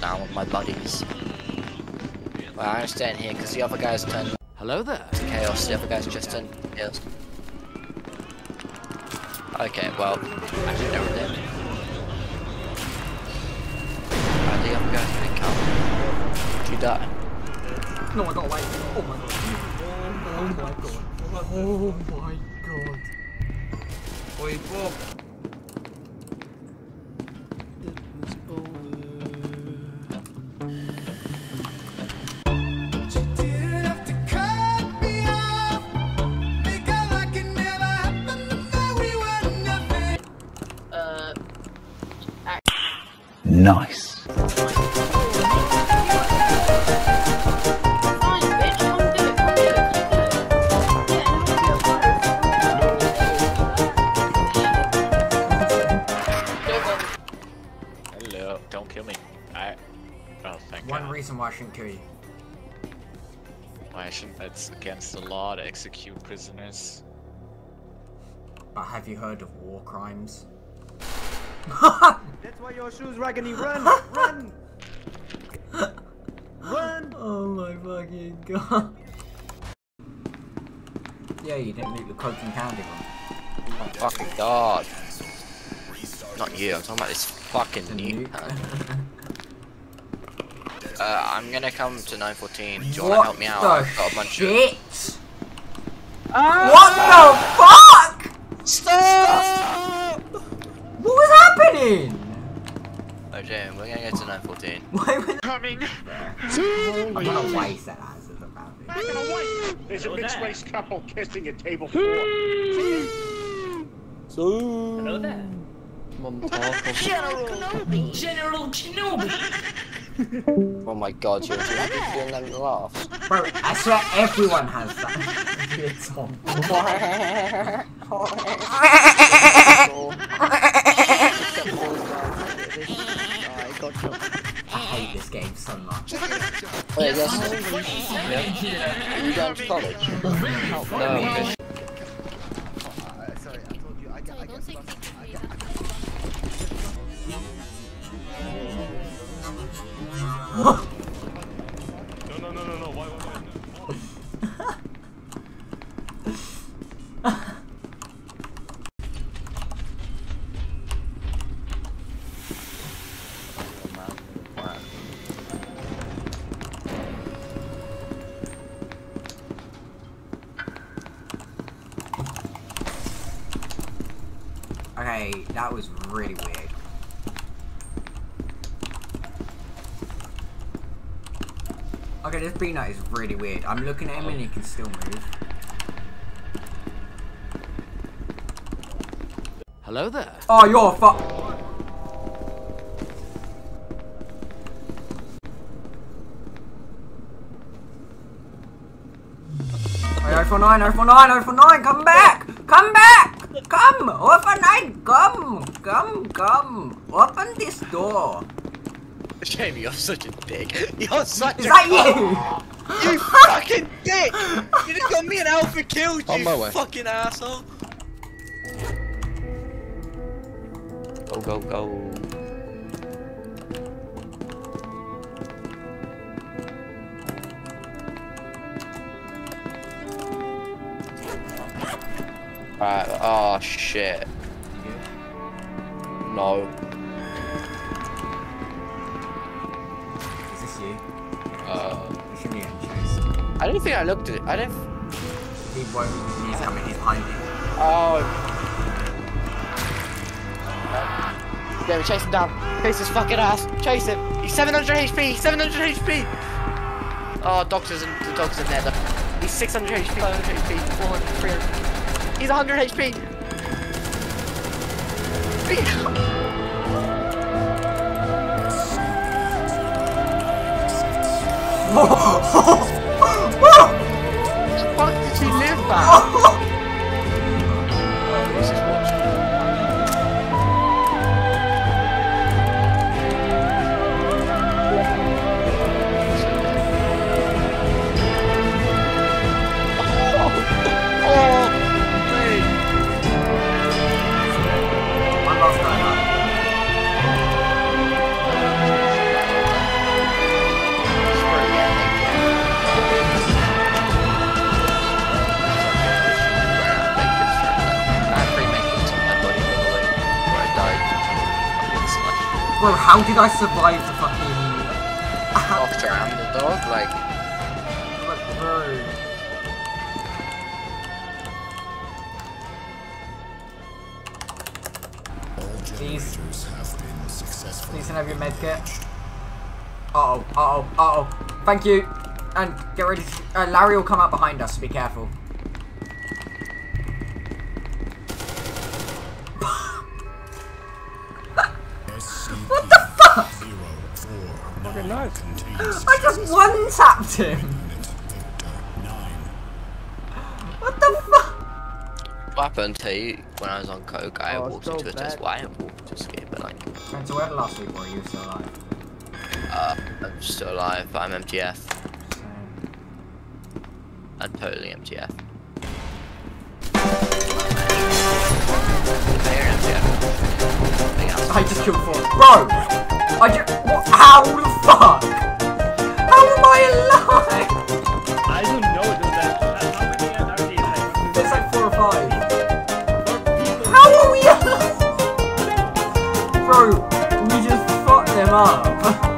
now with my buddies. Well, I'm staying here because the other guys turned Hello there. to chaos. The other guys just turned to chaos. Okay, well, actually no, they didn't. Right, the other guys didn't come. Did you die? No, I got away. Oh my god. Oh my god. Oh my god. Oi, Bob. Hello, don't kill me. I. Oh, thank One God. reason why I shouldn't kill you. Why shouldn't that's against the law to execute prisoners? But have you heard of war crimes? That's why your shoes raggedy. Run, run. Run. Oh my fucking god. Yeah, you didn't loot the coke and candy one. Oh my fucking god. Not you, I'm talking about this fucking new. Uh, I'm gonna come to 914. Do you wanna help me out? the I've got a bunch of. shit? What the fuck? Stop! What was happening? Oh, we're gonna get to 914. Why were Coming! I'm gonna waste that answers about it. There's a mixed race couple kissing at table four. Hello there. General Kenobi. General Kenobi. Oh my god, you're just doing them laughs. Bro, I swear everyone has that. it's on. I hate this game so much. Wait, yes. Are you going to college? No, oh, okay. No, no, no, no, no. Why, why, why? Okay, that was really weird. Okay, this peanut is really weird. I'm looking at him and he can still move. Hello there. Oh, you're fuck. Hey, 049, 049, 049, come back! Come back! Come! 049, come! Come, come! Open this door! Jamie, you're such a dick. You're such Is a that you? You fucking dick! You just got me an alpha killed, you On my way. fucking asshole! Go, go, go. Right, oh shit. No. Is this you? Uh, You shouldn't be. I don't think I looked at it. I don't. He won't. He's coming. He's behind you. Oh. Yeah, we chase him down. Chase his fucking ass. Chase him. He's 700 HP. 700 HP. Oh, doctors and the dogs in there. He's 600 HP, 500 HP, 400, 300. He's 100 HP. Fuck did she live back? Bro, how did I survive the fucking... Doctor and the dog, like, Like, bro. Please. Please can have your med kit. Uh oh, uh oh, uh oh. Thank you. And get ready. To, uh, Larry will come out behind us. Be careful. I just one tapped him. What the fuck? What happened to you when I was on coke? I Oh, walked into a test. bad. Why I walked into a skate, but like, Went to where last week, or are you still alive? uh, I'm still alive, but I'm MTF. I'm totally MTF. They're MTF. They I just killed four. Bro! I just. What? How the fuck? How am I don't know, dude. That, that, how many NRD? Like, There's like four or five. four. How are we alive? Bro, we just fucked them up.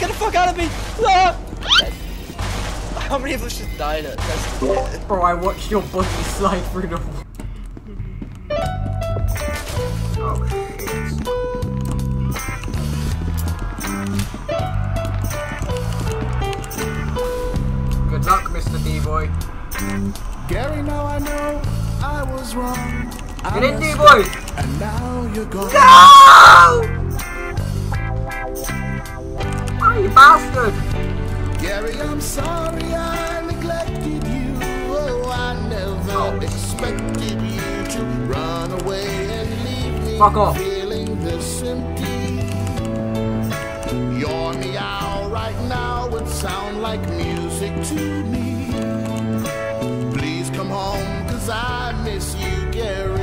Get the fuck out of me! Ah! How many of us just died at this? Bro, I watched your body slide through the wall. Oh. Good luck, Mr. D-Boy. Gary, now I know I was wrong. Get in, D-Boy! And now you're gone. No! Oh, you bastard! Gary, I'm sorry I neglected you. Oh, I never oh. expected you to run away and leave me Fuck off. feeling this empty. Your meow right now would sound like music to me. Please come home, cause I miss you. Gary,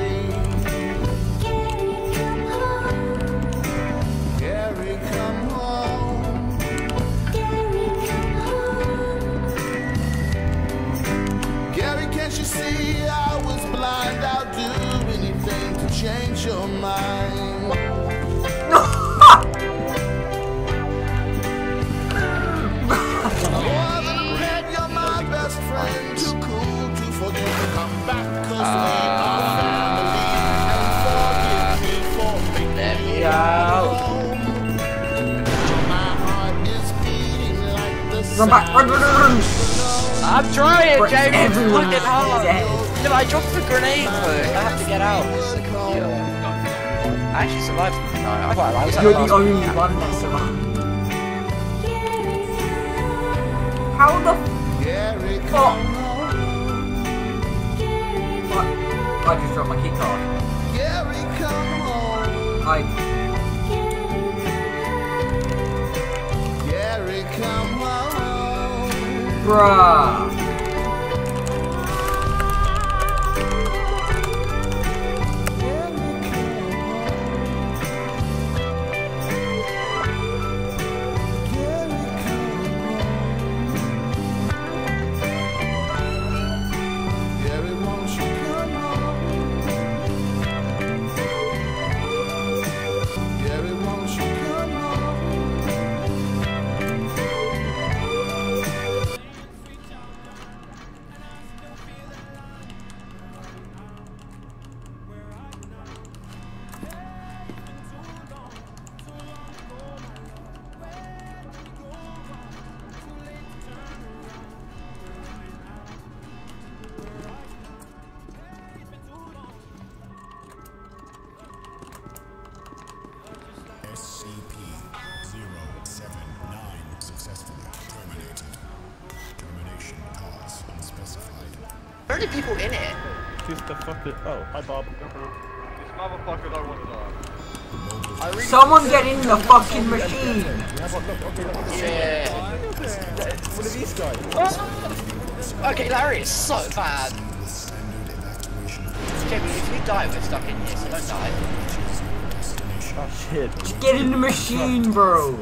see I was blind? I'll do anything to change your mind. Dead. No, I dropped the grenade first. I have to get out. It's the. I actually survived. No, I thought I was You're last the only one. one that survived. How the Gary, fuck? come. Fuck. I just dropped my key card. Gary, come home. I. Gary, come home. Bruh. 30 people in it. The fucker. Oh, hi Bob. This motherfucker don't want to die. Someone get in the fucking machine. Yeah. Okay, Larry is so bad. Jamie, if you die, we're stuck in here, so don't die. Just get in the machine, bro.